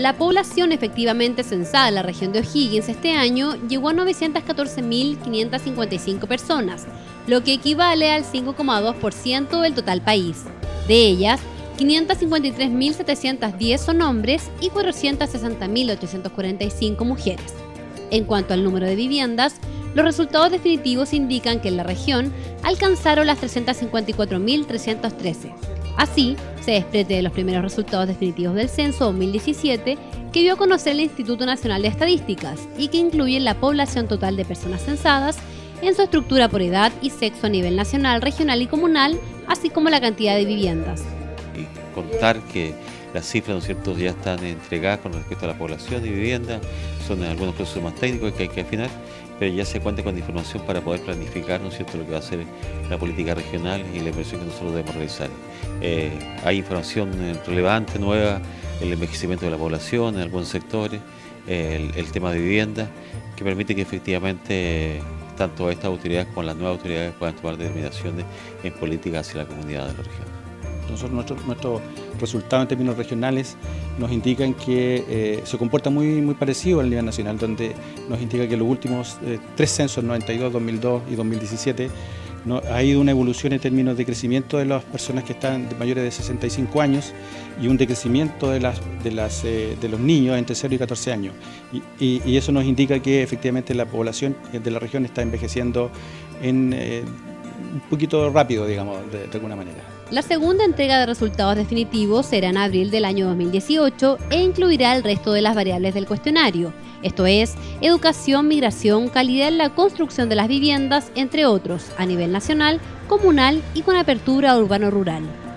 La población efectivamente censada en la región de O'Higgins este año llegó a 914.555 personas, lo que equivale al 5,2% del total país. De ellas, 553.710 son hombres y 460.845 mujeres. En cuanto al número de viviendas, los resultados definitivos indican que en la región alcanzaron las 354.313. Así, se desprende de los primeros resultados definitivos del censo 2017 que dio a conocer el Instituto Nacional de Estadísticas y que incluyen la población total de personas censadas en su estructura por edad y sexo a nivel nacional, regional y comunal, así como la cantidad de viviendas. Y contar que las cifras, ¿no es cierto?, ya están entregadas con respecto a la población y vivienda, son algunos procesos más técnicos que hay que afinar, pero ya se cuenta con información para poder planificar, ¿no es cierto?, lo que va a ser la política regional y la inversión que nosotros debemos realizar. Eh, hay información eh, relevante, nueva, el envejecimiento de la población en algunos sectores, el, el tema de vivienda, que permite que efectivamente tanto estas autoridades como las nuevas autoridades puedan tomar determinaciones en política hacia la comunidad de la región. Nosotros, nuestros resultados en términos regionales nos indican que eh, se comporta muy, muy parecido al nivel nacional, donde nos indica que los últimos eh, tres censos, 92, 2002 y 2017, no, ha ido una evolución en términos de crecimiento de las personas que están mayores de 65 años y un decrecimiento de, las, de, las, eh, de los niños entre 0 y 14 años. Y, eso nos indica que efectivamente la población de la región está envejeciendo en, un poquito rápido, digamos, de, alguna manera. La segunda entrega de resultados definitivos será en abril del año 2018 e incluirá el resto de las variables del cuestionario, esto es, educación, migración, calidad en la construcción de las viviendas, entre otros, a nivel nacional, comunal y con apertura urbano-rural.